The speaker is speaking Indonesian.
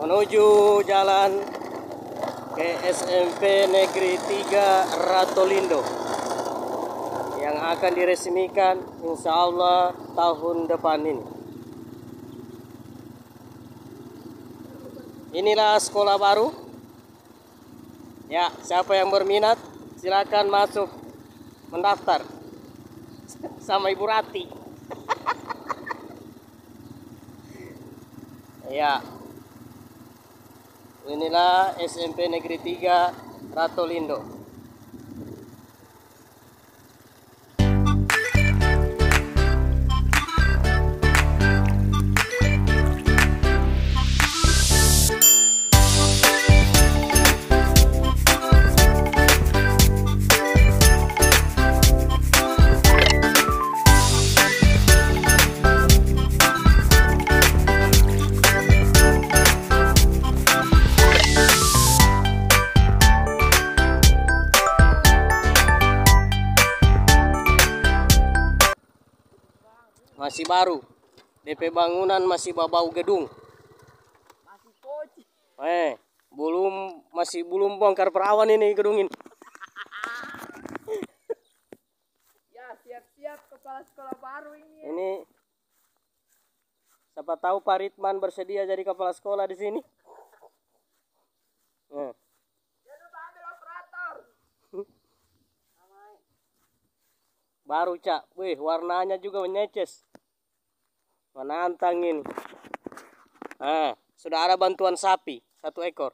menuju jalan ke SMP Negeri 3 Ratolindo yang akan diresmikan insya Allah tahun depan ini. Inilah sekolah baru. Ya, siapa yang berminat silakan masuk mendaftar sama Ibu Rati. ya. Inilah SMP Negeri 3 Ratolindo. Masih baru. DP bangunan masih babau gedung. Masih poci. Eh, belum masih belum bongkar perawan ini gedung ini. Ya, siap-siap kepala sekolah baru ini. ya. Ini siapa tahu Pak Ritman bersedia jadi kepala sekolah di sini. Eh, Ya baru cak, wih warnanya juga menyeces. Menantang ini. Ah, sudah ada bantuan sapi satu ekor.